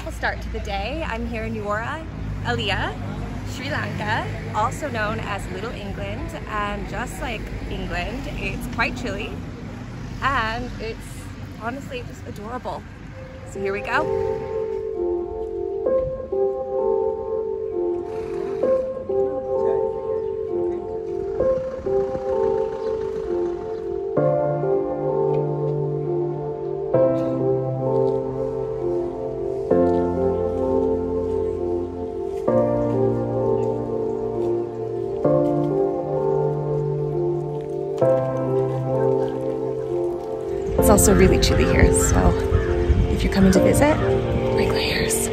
start to the day. I'm here in Nuwara, Eliya, Sri Lanka, also known as Little England. And just like England, it's quite chilly and it's honestly just adorable. So here we go. also really chilly here, so if you're coming to visit, bring layers.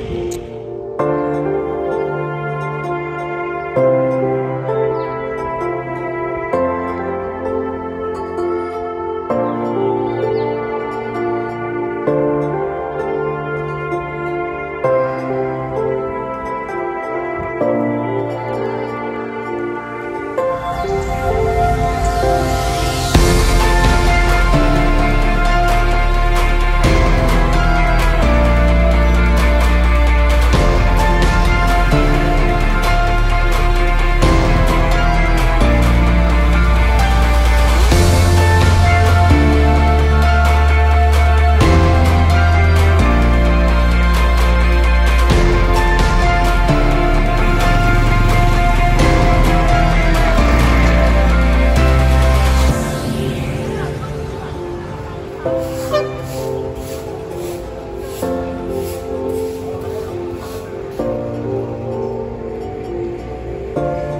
Música